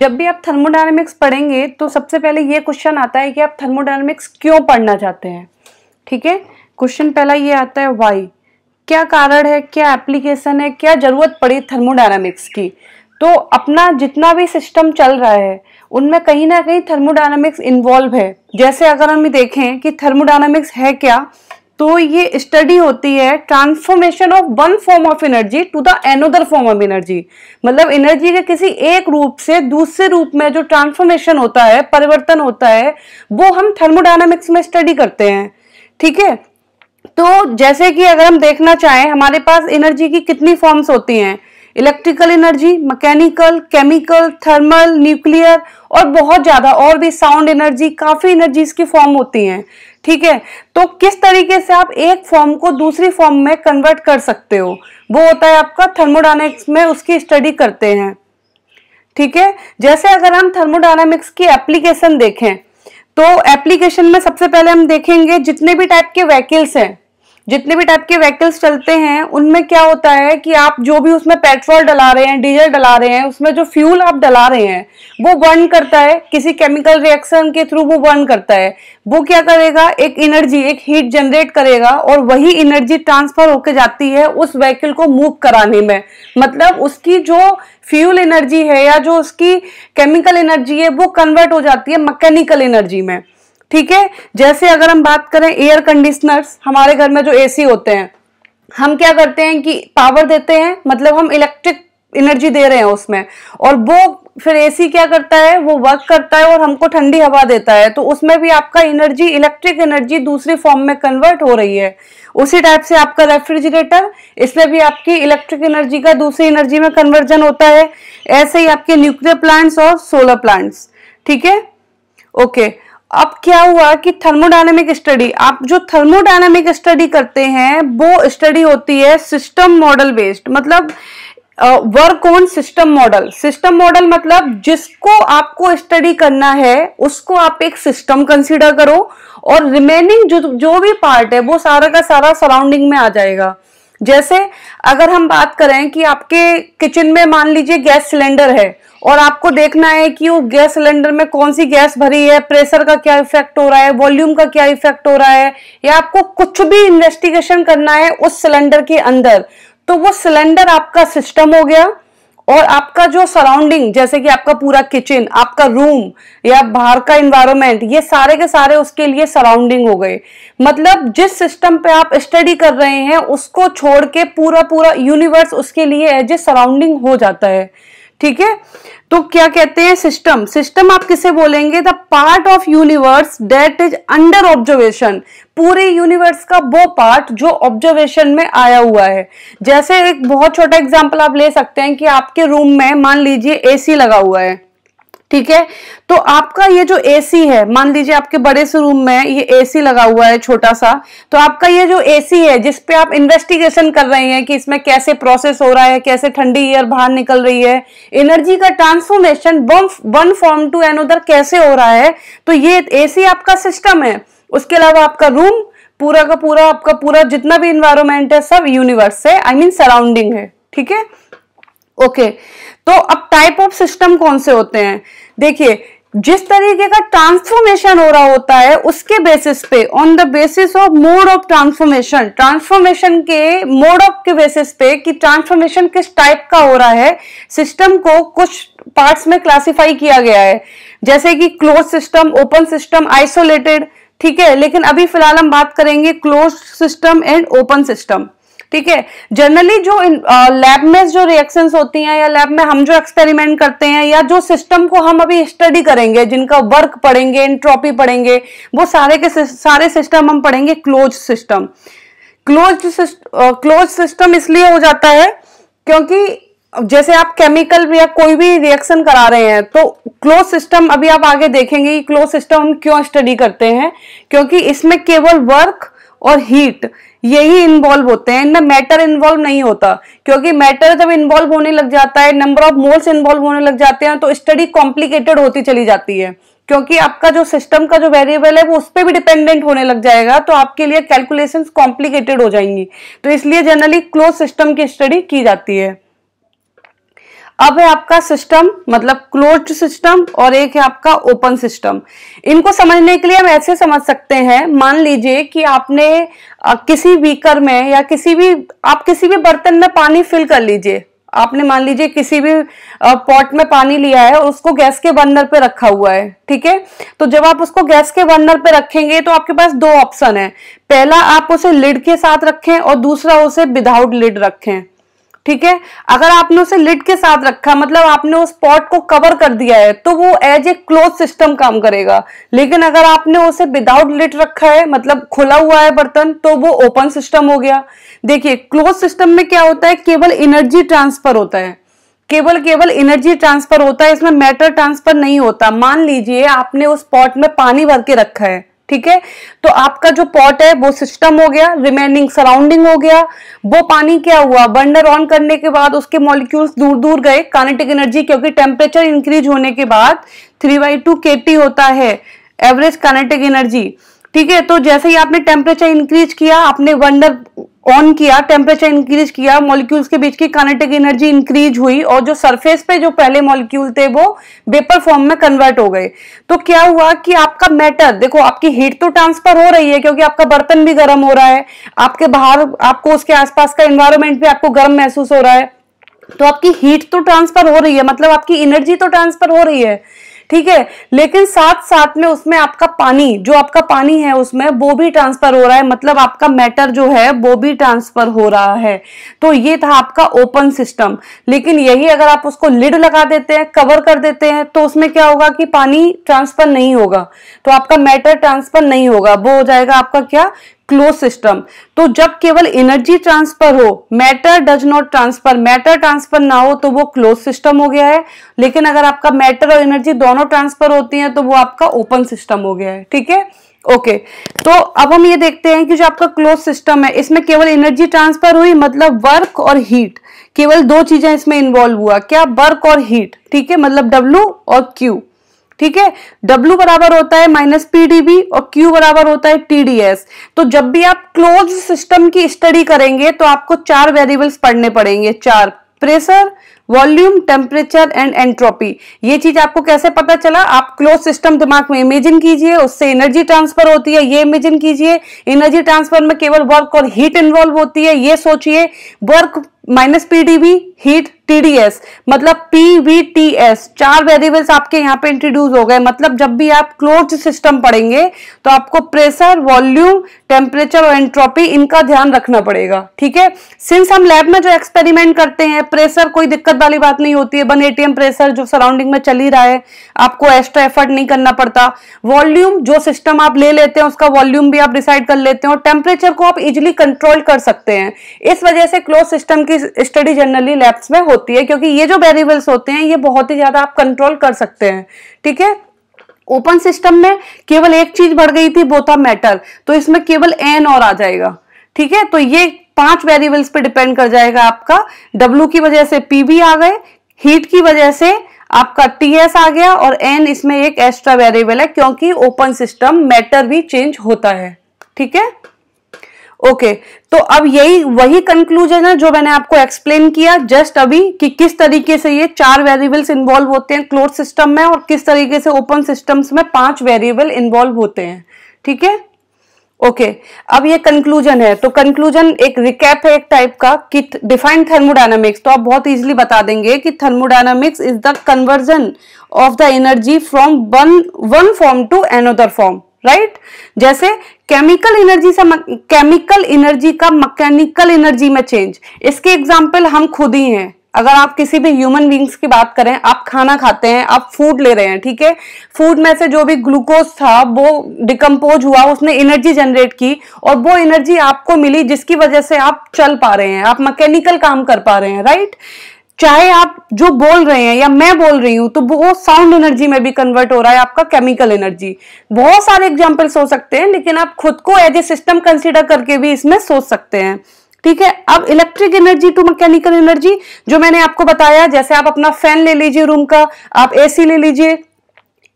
जब भी आप थर्मोडायनेमिक्स पढ़ेंगे तो सबसे पहले ये क्वेश्चन आता है कि आप थर्मोडायनेमिक्स क्यों पढ़ना चाहते हैं? ठीक है? क्वेश्चन पहला ये आता है वाई क्या कारण है? क्या एप्लीकेशन है? क्या ज़रूरत पड़ी थर्मोडायनामिक्स की? तो अपना जितना भी सिस्टम चल रहा है, उनमें कहीं ना कहीं थर्मोडायनामिक्स इन्वॉल्व है। जैसे अगर हम देखें कि थर्मोडायनामिक्स है क्या तो ये स्टडी होती है transformation of one form of energy to the another form of energy मतलब एनर्जी के किसी एक रूप से दूसरे रूप में जो ट्रांसफॉर्मेशन होता है, परिवर्तन होता है, वो हम थर्मोडायनामिक्स में स्टडी करते हैं। ठीक है? तो जैसे कि अगर हम देखना चाहें, हमारे पास एनर्जी की कितनी फॉर्म्स होती हैं? Electrical energy mechanical chemical thermal nuclear और बहुत ज़्यादा और भी साउंड एनर्जी काफ़ी एनर्जीज की फॉर्म होती हैं। ठीक है? तो किस तरीके से आप एक फॉर्म को दूसरी फॉर्म में कन्वर्ट कर सकते हो? वो होता है आपका थर्मोडाइनमिक्स में उसकी स्टडी करते हैं। ठीक है? जैसे अगर हम थर्मोडाइनमिक्स की एप्लीकेशन देखें तो एप्लीकेशन में सबसे पहले हम देखेंगे जितने भी टाइप के व्हीकल्स हैं जितने भी टाइप के व्हीकल्स चलते हैं, उनमें क्या होता है कि आप जो भी उसमें पेट्रोल डला रहे हैं डीजल डला रहे हैं, उसमें जो फ्यूल आप डला रहे हैं, वो बर्न करता है। किसी केमिकल रिएक्शन के थ्रू वो बर्न करता है। वो क्या करेगा? एक एनर्जी एक हीट जनरेट करेगा और वही एनर्जी ट्रांसफ़र होकर जाती है उस व्हीकल को मूव कराने में। मतलब उसकी जो फ्यूल एनर्जी है या जो उसकी केमिकल एनर्जी है, वो कन्वर्ट हो जाती है मैकेनिकल एनर्जी में। ठीक है? जैसे अगर हम बात करें एयर कंडीशनर्स हमारे घर में जो एसी होते हैं, हम क्या करते हैं कि पावर देते हैं मतलब हम इलेक्ट्रिक एनर्जी दे रहे हैं उसमें। और वो फिर एसी क्या करता है? वो वर्क करता है और हमको ठंडी हवा देता है। तो उसमें भी आपका एनर्जी इलेक्ट्रिक एनर्जी दूसरी फॉर्म में कन्वर्ट हो रही है। उसी टाइप से आपका रेफ्रिजरेटर इसमें भी आपकी इलेक्ट्रिक एनर्जी का दूसरी एनर्जी में कन्वर्जन होता है। ऐसे ही आपके न्यूक्लियर प्लांट्स और सोलर प्लांट्स ठीक है? ओके अब क्या हुआ कि थर्मोडायनेमिक स्टडी, आप जो थर्मोडायनेमिक स्टडी करते हैं, वो स्टडी होती है सिस्टम मॉडल बेस्ड मतलब work on system model. System model मतलब जिसको आपको स्टडी करना है, उसको आप एक सिस्टम कंसीडर करो और रिमेनिंग जो जो भी पार्ट है, वो सारा का सारा सराउंडिंग में आ जाएगा। जैसे अगर हम बात करें कि आपके किचन में मान लीजिए गैस सिलेंडर है और आपको देखना है कि वो गैस सिलेंडर में कौन सी गैस भरी है, प्रेशर का क्या इफ़ेक्ट हो रहा है, वॉल्यूम का क्या इफ़ेक्ट हो रहा है, या आपको कुछ भी इन्वेस्टिगेशन करना है उस सिलेंडर के अंदर तो वो सिलेंडर आपका सिस्टम हो गया और आपका जो सराउंडिंग जैसे कि आपका पूरा किचन आपका रूम या बाहर का इन्वायरमेंट ये सारे के सारे उसके लिए सराउंडिंग हो गए। मतलब जिस सिस्टम पे आप स्टडी कर रहे हैं, उसको छोड़ के पूरा पूरा यूनिवर्स उसके लिए एज ए सराउंडिंग हो जाता है। ठीक है? तो क्या कहते हैं सिस्टम सिस्टम आप किसे बोलेंगे? The part of universe that is under observation पूरे यूनिवर्स का वो पार्ट जो ऑब्जर्वेशन में आया हुआ है। जैसे एक बहुत छोटा एग्जांपल आप ले सकते हैं कि आपके रूम में, मान लीजिए एसी लगा हुआ है। ठीक है? तो आपका ये जो एसी है, मान लीजिए आपके बड़े से रूम में ये एसी लगा हुआ है, छोटा सा तो आपका ये जो एसी है, जिस पे आप इन्वेस्टिगेशन कर रहे हैं कि इसमें कैसे प्रोसेस हो रहा है, कैसे ठंडी एयर बाहर निकल रही है एनर्जी का transformation one form to another कैसे हो रहा है तो ये एसी आपका सिस्टम है। उसके अलावा आपका रूम पूरा का पूरा, आपका पूरा जितना भी इन्वायरमेंट है, सब यूनिवर्स है आई मीन सराउंडिंग है, ठीक है? ओके। तो अब टाइप ऑफ़ सिस्टम कौन से होते हैं? देखिए, जिस तरीके का ट्रांसफॉर्मेशन हो रहा होता है, उसके बेसिस पे on the basis of mode of transformation transformation के मोड ऑफ़ के बेसिस पे कि ट्रांसफॉर्मेशन किस टाइप का हो रहा है सिस्टम को कुछ पार्ट्स में क्लासिफाई किया गया है। जैसे कि close system open system isolated ठीक है? लेकिन अभी फ़िलहाल हम बात करेंगे close system and open system ठीक है? जनरली जो लैब में जो रिएक्शंस होती हैं या लैब में हम जो एक्सपेरिमेंट करते हैं या जो सिस्टम को हम अभी स्टडी करेंगे, जिनका वर्क पढ़ेंगे इंट्रोपी पढ़ेंगे, वो सारे के सारे सिस्टम हम पढ़ेंगे close system close close system इसलिए हो जाता है क्योंकि जैसे आप केमिकल या कोई भी रिएक्शन करा रहे हैं तो क्लोज सिस्टम अभी आप आगे देखेंगे क्लोज सिस्टम हम क्यों स्टडी करते हैं? क्योंकि इसमें केवल वर्क और हीट यही इन्वॉल्व होते हैं। ना मैटर इन्वॉल्व नहीं होता, क्योंकि मैटर जब इन्वॉल्व होने लग जाता है नंबर ऑफ़ मोल्स इन्वॉल्व होने लग जाते हैं तो स्टडी कॉम्प्लिकेटेड होती चली जाती है। क्योंकि आपका जो सिस्टम का जो वेरिएबल है, वो उस पर भी डिपेंडेंट होने लग जाएगा तो आपके लिए कैलकुलेशंस कॉम्प्लिकेटेड हो जाएँगी। तो इसलिए जनरली क्लोज सिस्टम की स्टडी की जाती है। अब है आपका सिस्टम मतलब क्लोज्ड सिस्टम और एक है आपका ओपन सिस्टम इनको समझने के लिए हम ऐसे समझ सकते हैं, मान लीजिए कि आपने किसी बीकर में या किसी भी, आप किसी भी बर्तन में पानी फिल कर लीजिए। आपने मान लीजिए किसी भी पॉट में पानी लिया है और उसको गैस के बर्नर पे रखा हुआ है, ठीक है? तो जब आप उसको गैस के बर्नर पे रखेंगे तो आपके पास दो ऑप्शन है। पहला आप उसे लिड के साथ रखें और दूसरा उसे विदाउट लिड रखें। ठीक है? अगर आपने उसे लिड के साथ रखा मतलब आपने उस पॉट को कवर कर दिया है तो वो एज ए क्लोज सिस्टम काम करेगा। लेकिन अगर आपने उसे विदाउट लिड रखा है मतलब खुला हुआ है बर्तन तो वो ओपन सिस्टम हो गया। देखिए क्लोज सिस्टम में क्या होता है? केवल एनर्जी ट्रांसफ़र होता है। केवल केवल एनर्जी ट्रांसफ़र होता है, इसमें मैटर ट्रांसफ़र नहीं होता। मान लीजिए आपने उस पॉट में पानी भर के रखा है। ठीक है? तो आपका जो पॉट है, वो सिस्टम हो गया रिमेनिंग सराउंडिंग हो गया। वो पानी क्या हुआ? बर्नर ऑन करने के बाद उसके मॉलिक्यूल्स दूर दूर गए कानेटिक एनर्जी क्योंकि टेम्परेचर इंक्रीज होने के बाद three by two K T होता है एवरेज कानेटिक एनर्जी ठीक है? तो जैसे ही आपने टेम्परेचर इंक्रीज किया, आपने वंडर ऑन किया टेम्परेचर इंक्रीज किया मॉलिक्यूल्स के बीच की कानेटिक एनर्जी इंक्रीज हुई और जो सरफेस पे जो पहले मॉलिक्यूल थे वो वेपर फॉर्म में कन्वर्ट हो गए। तो क्या हुआ कि आपका मैटर देखो आपकी हीट तो ट्रांसफ़र हो रही है क्योंकि आपका बर्तन भी गर्म हो रहा है, आपके बाहर, आपको उसके आसपास का एनवायरमेंट भी आपको गर्म महसूस हो रहा है। तो आपकी हीट तो ट्रांसफ़र हो रही है मतलब आपकी एनर्जी तो ट्रांसफ़र हो रही है। ठीक है? लेकिन साथ साथ में उसमें आपका पानी, जो आपका पानी है उसमें, वो भी ट्रांसफ़र हो रहा है। मतलब आपका मैटर जो है, वो भी ट्रांसफ़र हो रहा है। तो ये था आपका ओपन सिस्टम लेकिन यही अगर आप उसको लिड लगा देते हैं कवर कर देते हैं तो उसमें क्या होगा कि पानी ट्रांसफ़र नहीं होगा। तो आपका मैटर ट्रांसफ़र नहीं होगा। वो हो जाएगा आपका क्या? Close system. तो जब केवल एनर्जी ट्रांसफ़र हो, matter does not transfer, matter transfer ना हो तो वो क्लोज सिस्टम हो गया है। लेकिन अगर आपका मैटर और एनर्जी दोनों ट्रांसफ़र होती हैं तो वो आपका ओपन सिस्टम हो गया है, ठीक है? ओके तो अब हम ये देखते हैं कि जो आपका क्लोज सिस्टम है, इसमें केवल एनर्जी ट्रांसफ़र हुई मतलब वर्क और हीट। केवल दो चीज़ें इसमें इन्वॉल्व हुआ, क्या? वर्क और हीट, ठीक है? मतलब डब्ल्यू और क्यू ठीक है? W बराबर होता है माइनस पीडीबी और Q बराबर होता है टीडीएस तो जब भी आप क्लोज सिस्टम की स्टडी करेंगे तो आपको चार वेरिएबल्स पढ़ने पड़ेंगे। चार pressure volume temperature and entropy ये चीज़ आपको कैसे पता चला? आप क्लोज सिस्टम दिमाग में इमेजिन कीजिए, उससे एनर्जी ट्रांसफ़र होती है, ये इमेजिन कीजिए। एनर्जी ट्रांसफ़र में केवल वर्क और हीट इन्वॉल्व होती है, ये सोचिए। Work minus PDV heat, TDS मतलब पीवीटीएस, चार वेरिएबल्स आपके यहाँ पे इंट्रोड्यूस हो गए। मतलब जब भी आप क्लोज सिस्टम पढ़ेंगे तो आपको प्रेशर वॉल्यूम टेम्परेचर और एंट्रोपी इनका ध्यान रखना पड़ेगा, ठीक है? सिंस हम लैब में जो एक्सपेरिमेंट करते हैं प्रेशर कोई दिक्कत वाली बात नहीं होती है। वन एटीएम प्रेशर जो सराउंडिंग में चल ही रहा है, आपको एक्स्ट्रा एफर्ट नहीं करना पड़ता। वॉल्यूम जो सिस्टम आप ले लेते हैं, उसका वॉल्यूम भी आप डिसाइड कर लेते हैं और टेम्परेचर को आप इजिली कंट्रोल कर सकते हैं। इस वजह से क्लोज सिस्टम की स्टडी जनरली लैब्स में होती है, क्योंकि ये जो वेरिएबल्स होते हैं, ये बहुत ही ज़्यादा आप कंट्रोल कर सकते हैं, ठीक है? ओपन सिस्टम में केवल एक चीज़ बढ़ गई थी वो था मैटर तो इसमें केवल एन और आ जाएगा, ठीक है? तो ये पाँच वेरिएबल्स पे डिपेंड कर जाएगा आपका डब्ल्यू की वजह से पीबी आ गए हीट की वजह से आपका टीएस आ गया, और एन इसमें एक एक्स्ट्रा वेरिएबल है, क्योंकि ओपन सिस्टम मैटर भी चेंज होता है, ठीक है? ओके okay, तो अब यही वही कंक्लूजन है जो मैंने आपको एक्सप्लेन किया जस्ट अभी कि किस तरीके से ये चार वेरिएबल्स इन्वॉल्व होते हैं क्लोज सिस्टम में और किस तरीके से ओपन सिस्टम्स में पाँच वेरिएबल इन्वॉल्व होते हैं। ठीक है? ओके okay, अब ये कंक्लूजन है। तो कंक्लूजन एक रिकैप है एक टाइप का कि डिफाइन थर्मोडायनामिक्स तो आप बहुत इजीली बता देंगे कि thermodynamics is the conversion of the energy from one one form to another form right? जैसे केमिकल एनर्जी से केमिकल एनर्जी का मैकेनिकल एनर्जी में चेंज। इसके एग्ज़ाम्पल हम खुद ही हैं। अगर आप किसी भी ह्यूमन बींग्स की बात करें, आप खाना खाते हैं, आप फ़ूड ले रहे हैं, ठीक है? फ़ूड में से जो भी ग्लूकोज था, वो डिकम्पोज हुआ, उसने एनर्जी जनरेट की और वो एनर्जी आपको मिली जिसकी वजह से आप चल पा रहे हैं, आप मैकेनिकल काम कर पा रहे हैं, राइट? चाहे आप जो बोल रहे हैं या मैं बोल रही हूँ तो वो साउंड एनर्जी में भी कन्वर्ट हो रहा है, आपका केमिकल एनर्जी बहुत सारे एग्जाम्पल्स हो सकते हैं, लेकिन आप खुद को एज ए सिस्टम कंसिडर करके भी इसमें सोच सकते हैं। ठीक है, अब electric energy to mechanical energy जो मैंने आपको बताया, जैसे आप अपना फ़ैन ले लीजिए रूम का, आप एसी ले लीजिए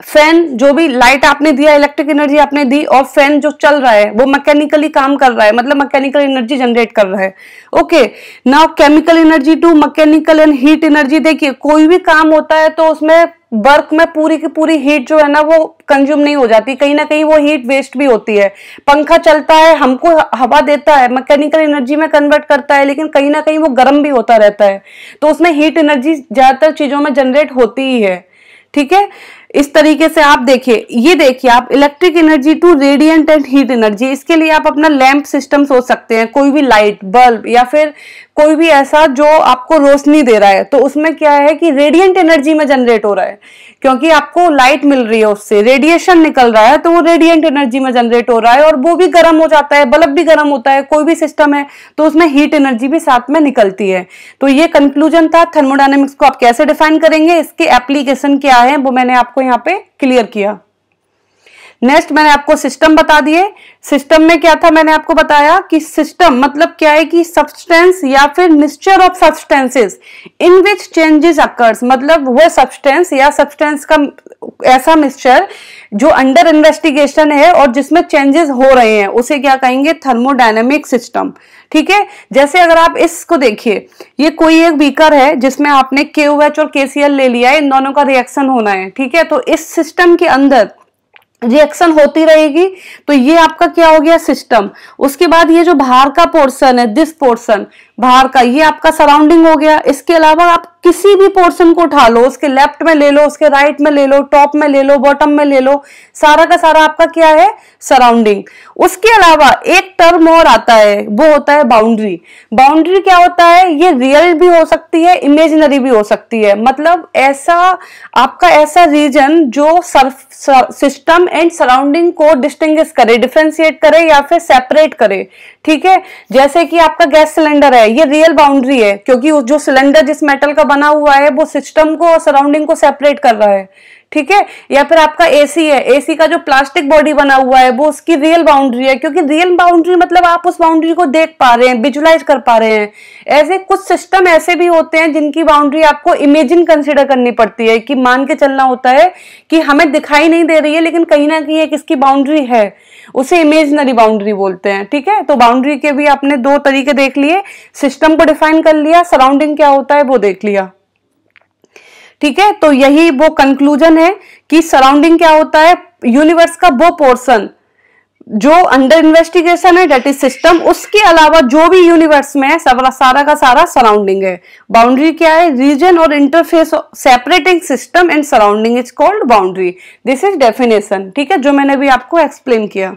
फ़ैन जो भी लाइट आपने दिया इलेक्ट्रिक एनर्जी आपने दी और फ़ैन जो चल रहा है, वो मैकेनिकली काम कर रहा है मतलब मैकेनिकल एनर्जी जनरेट कर रहा है। Okay now chemical energy to mechanical and heat energy देखिए, कोई भी काम होता है तो उसमें वर्क में पूरी की पूरी हीट जो है ना, वो कंज्यूम नहीं हो जाती। कहीं ना कहीं वो हीट वेस्ट भी होती है। पंखा चलता है, हमको हवा देता है मैकेनिकल एनर्जी में कन्वर्ट करता है, लेकिन कहीं ना कहीं वो गर्म भी होता रहता है। तो उसमें हीट एनर्जी ज़्यादातर चीज़ों में जनरेट होती ही है। ठीक है? इस तरीके से आप देखिए, ये देखिए, आप electric energy to radiant and heat energy इसके लिए आप अपना लैंप सिस्टम सोच सकते हैं, कोई भी लाइट बल्ब या फिर कोई भी ऐसा जो आपको रोशनी दे रहा है। तो उसमें क्या है कि रेडियंट एनर्जी में जनरेट हो रहा है, क्योंकि आपको लाइट मिल रही है उससे रेडिएशन निकल रहा है तो वो रेडियंट एनर्जी में जनरेट हो रहा है और वो भी गर्म हो जाता है बल्ब भी गर्म होता है, कोई भी सिस्टम है तो उसमें हीट एनर्जी भी साथ में निकलती है। तो ये कंक्लूजन था थर्मोडाइनमिक्स को आप कैसे डिफाइन करेंगे, इसके एप्लीकेशन क्या है, वो मैंने आपको यहाँ पे क्लियर किया। नेक्स्ट मैंने आपको सिस्टम बता दिए। सिस्टम में क्या था मैंने आपको बताया कि सिस्टम मतलब क्या है कि सब्सटेंस या फिर mixture of substances in which changes occurs मतलब वो सब्सटेंस या सब्सटेंस का ऐसा मिक्सचर जो अंडर इन्वेस्टिगेशन है और जिसमें चेंजेस हो रहे हैं, उसे क्या कहेंगे? थर्मोडायनेमिक सिस्टम ठीक है? जैसे अगर आप इसको देखिए, ये कोई एक बीकर है जिसमें आपने के और के ले लिया है, इन दोनों का रिएक्शन होना है। ठीक है? तो इस सिस्टम के अंदर रिएक्शन होती रहेगी तो ये आपका क्या हो गया सिस्टम उसके बाद ये जो बाहर का पोर्शन है दिस पोर्शन बाहर का, ये आपका सराउंडिंग हो गया। इसके अलावा आप किसी भी पोर्शन को उठा लो, उसके लेफ़्ट में ले लो, उसके राइट में ले लो टॉप में ले लो बॉटम में ले लो, सारा का सारा आपका क्या है? सराउंडिंग उसके अलावा एक टर्म और आता है, वो होता है बाउंड्री बाउंड्री क्या होता है? ये रियल भी हो सकती है इमेजिनरी भी हो सकती है। मतलब ऐसा, आपका ऐसा रीजन जो सिस्टम एंड सराउंडिंग को डिस्टिंग्विश करे डिफ्रेंशिएट करे या फिर सेपरेट करे। ठीक है? जैसे कि आपका गैस सिलेंडर है ये रियल बाउंड्री है, क्योंकि जो सिलेंडर जिस मेटल का बना हुआ है, वो सिस्टम को और सराउंडिंग को सेपरेट कर रहा है। ठीक है? या फिर आपका एसी है। एसी का जो प्लास्टिक बॉडी बना हुआ है, वो उसकी रियल बाउंड्री है, क्योंकि रियल बाउंड्री मतलब आप उस बाउंड्री को देख पा रहे हैं विजुलाइज कर पा रहे हैं। ऐसे कुछ सिस्टम ऐसे भी होते हैं, जिनकी बाउंड्री आपको इमेजिन कंसिडर करनी पड़ती है, कि मान के चलना होता है, कि हमें दिखाई नहीं दे रही है, लेकिन कहीं ना कहीं एक इसकी बाउंड्री है। उसे इमेजनरी बाउंड्री बोलते हैं, ठीक है? तो बाउंड्री के भी आपने दो तरीके देख लिए सिस्टम को डिफाइन कर लिया सराउंडिंग क्या होता है वो देख लिया। ठीक है? तो यही वो कंक्लूजन है कि सराउंडिंग क्या होता है? यूनिवर्स का वो पोर्शन जो अंडर इन्वेस्टिगेशन है डेट इज़ सिस्टम उसके अलावा जो भी यूनिवर्स में है सारा सारा का सारा सराउंडिंग है। बाउंड्री क्या है? रीजन और interface separating system and surrounding is called boundary this is definition ठीक है? जो मैंने भी आपको एक्सप्लेन किया।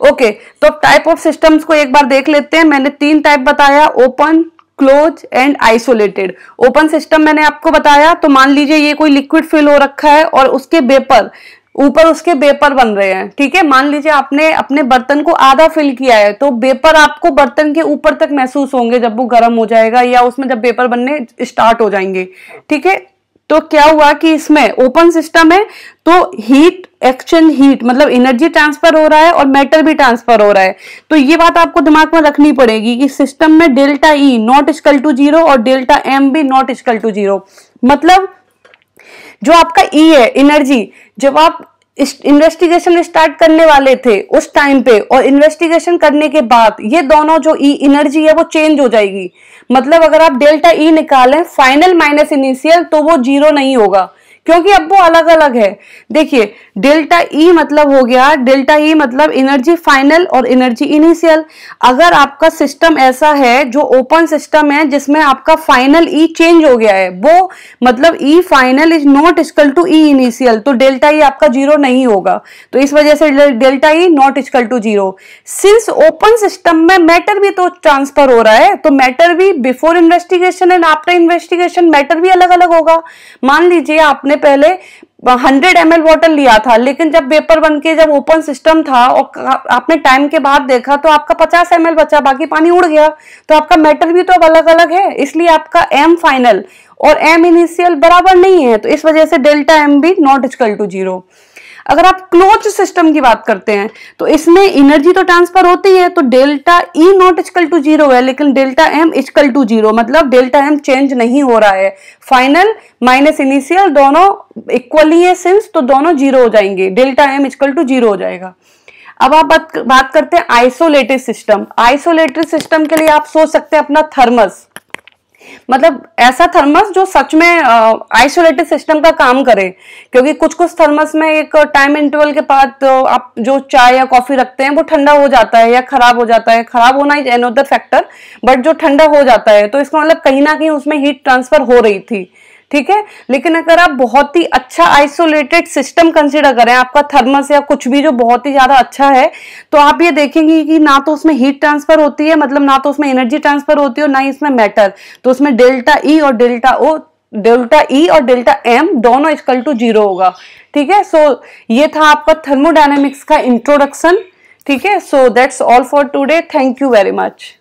ओके okay, तो टाइप ऑफ़ सिस्टम्स को एक बार देख लेते हैं। मैंने तीन टाइप बताया open close and isolated open system मैंने आपको बताया तो मान लीजिए ये कोई लिक्विड फिल हो रखा है और उसके बेपर ऊपर उसके बेपर बन रहे हैं, ठीक है? मान लीजिए आपने अपने बर्तन को आधा फिल किया है तो बेपर आपको बर्तन के ऊपर तक महसूस होंगे जब वो गर्म हो जाएगा या उसमें जब बेपर बनने स्टार्ट हो जाएँगे, ठीक है? तो क्या हुआ कि इसमें ओपन सिस्टम है तो हीट एक्सचेंज हीट मतलब एनर्जी ट्रांसफ़र हो रहा है और मैटर भी ट्रांसफ़र हो रहा है। तो ये बात आपको दिमाग में रखनी पड़ेगी कि सिस्टम में delta E not equal to zero और डेल्टा एम भी नॉट इक्वल टू ज़ीरो मतलब जो आपका ई e है एनर्जी जब आप इन्वेस्टिगेशन स्टार्ट करने वाले थे उस टाइम पे और इन्वेस्टिगेशन करने के बाद ये दोनों जो ई e एनर्जी है वो चेंज हो जाएगी। मतलब अगर आप डेल्टा ई e निकालें फाइनल माइनस इनिशियल तो वो ज़ीरो नहीं होगा। क्योंकि अब वो अलग अलग है। देखिए, डेल्टा ई e मतलब हो गया, डेल्टा ई e मतलब एनर्जी फाइनल और एनर्जी इनिशियल अगर आपका सिस्टम ऐसा है, जो ओपन सिस्टम है, जिसमें आपका फाइनल ई चेंज हो गया है, वो मतलब E final is not equal to E initial तो डेल्टा ई e आपका ज़ीरो नहीं होगा। तो इस वजह से delta E not equal to zero since open system में मैटर भी तो ट्रांसफ़र हो रहा है तो मैटर भी before investigation and after investigation matter भी अलग अलग होगा। मान लीजिए आपने आपने पहले हंड्रेड एम वाटर लिया था, लेकिन जब पेपर बन के जब ओपन सिस्टम था और आपने टाइम के बाद देखा तो आपका पचास एम बचा, बाकी पानी उड़ गया। तो आपका मेटल भी तो अब अलग अलग है, इसलिए आपका एम फाइनल और एम इनिशियल बराबर नहीं है तो इस वजह से डेल्टा एम भी नॉट इजकल टू ज़ीरो अगर आप क्लोज सिस्टम की बात करते हैं तो इसमें एनर्जी तो ट्रांसफ़र होती है तो delta E not equal to zero है, लेकिन delta M equal to zero मतलब डेल्टा एम चेंज नहीं हो रहा है। फाइनल माइनस इनिशियल दोनों इक्वली है सिंस तो दोनों ज़ीरो हो जाएँगे। Delta M equal to zero हो जाएगा। अब आप बात बात करते हैं आइसोलेटेड सिस्टम आइसोलेटेड सिस्टम के लिए आप सोच सकते हैं अपना थर्मस मतलब ऐसा थर्मस जो सच में आइसोलेटेड सिस्टम का काम करे। क्योंकि कुछ कुछ थर्मस में एक टाइम इंटरवल के बाद तो आप जो चाय या कॉफ़ी रखते हैं, वो ठंडा हो जाता है या खराब हो जाता है। खराब होना इज़ एनोदर फैक्टर बट जो ठंडा हो जाता है तो इसका मतलब कहीं ना कहीं उसमें हीट ट्रांसफ़र हो रही थी। ठीक है? लेकिन अगर आप बहुत ही अच्छा आइसोलेटेड सिस्टम कंसिडर करें, आपका थर्मस या कुछ भी जो बहुत ही ज़्यादा अच्छा है तो आप ये देखेंगे कि ना तो उसमें हीट ट्रांसफ़र होती है मतलब ना तो उसमें एनर्जी ट्रांसफ़र होती है और ना ही इसमें मैटर तो उसमें डेल्टा ई e और डेल्टा ओ डेल्टा ई और डेल्टा एम दोनों इक्वल टू ज़ीरो होगा। ठीक है? सो ये था आपका थर्मोडायनेमिक्स का इंट्रोडक्शन ठीक है? So that's all for today thank you very much